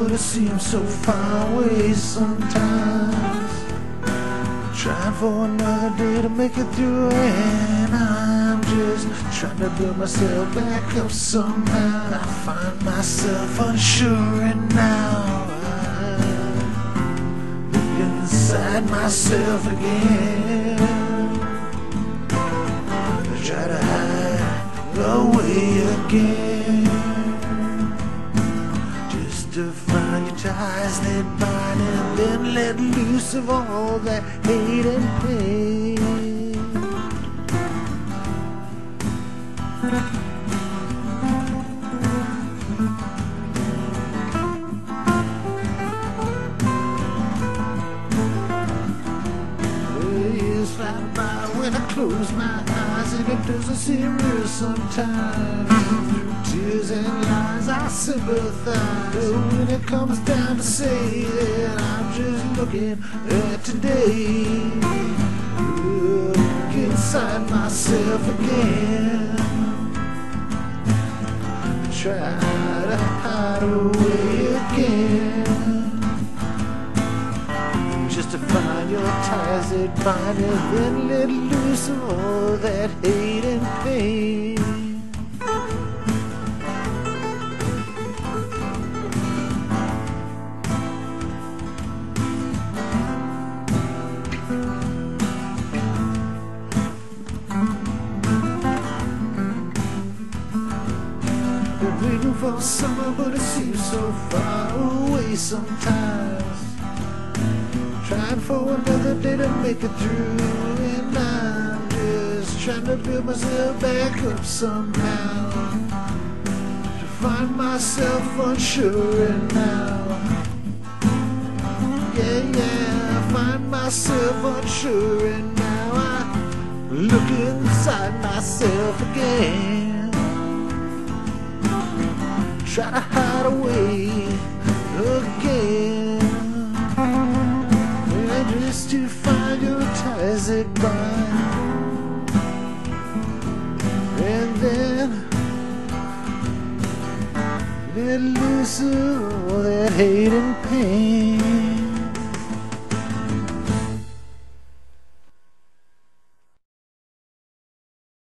but it seems so far away sometimes. Trying for another day to make it through, and I'm just trying to build myself back up somehow. I find myself unsure, and now I look inside myself again. I try to hide away again. To find your ties that bind and then let loose of all that hate and pain. Years fly by when I close my eyes and it doesn't seem real sometimes. Tears and lies I sympathize. When it comes down to say that I'm just looking at today. Look inside myself again. Try to hide away again just to find your ties that bind you, then let loose of all that hate and pain. Waiting for summer, but it seems so far away sometimes. Trying for another day to make it through, and I'm just trying to build myself back up somehow. To find myself unsure, and now, yeah, yeah, I find myself unsure, and now I look inside myself again. Try to hide away again. And just to find your ties that bind. And then let loose all that hate and pain.